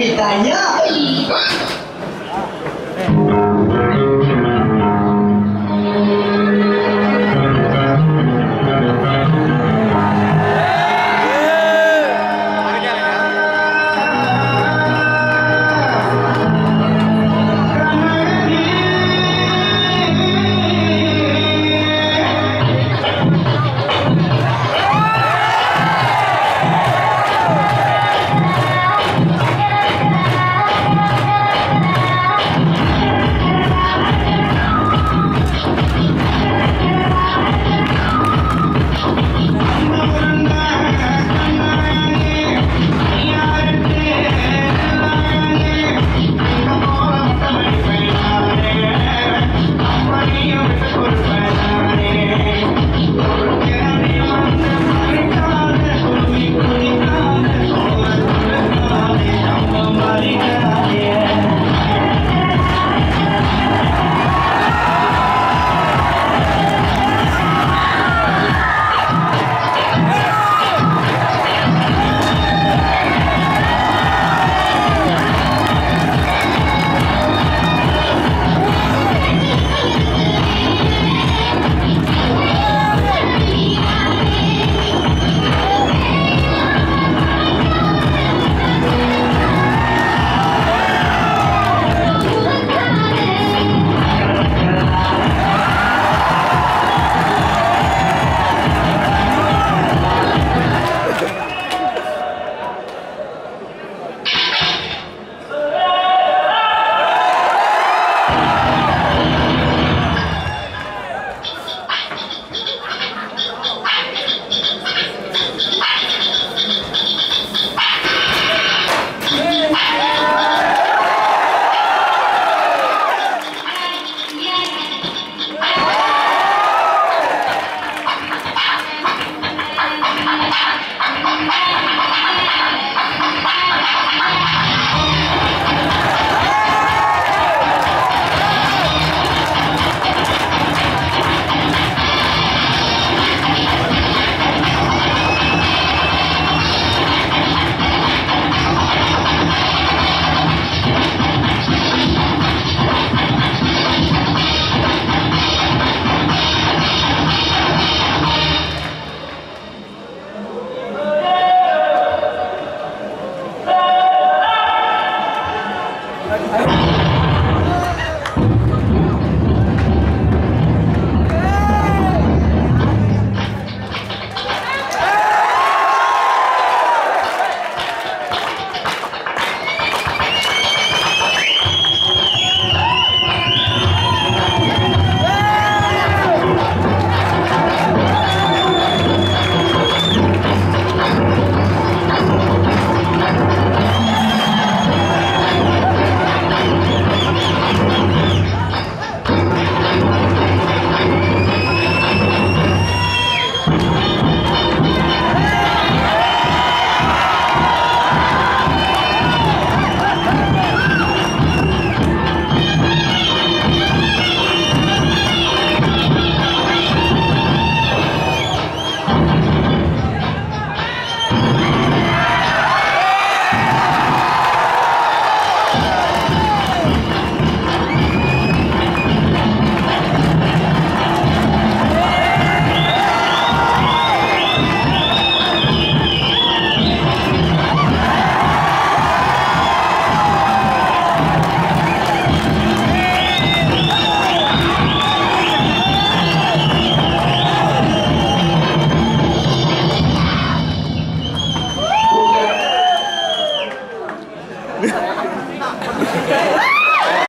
Vita nhá